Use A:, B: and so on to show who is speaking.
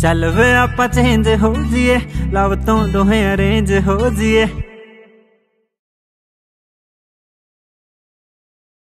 A: ਚੱਲ ਵੇ ਆਪਾਂ ਚੇਂਜ ਹੋ ਜੀਏ ਲਵ ਤੋਂ ਦੋਹੇ ਅਰੇਂਜ ਹੋ ਜੀਏ।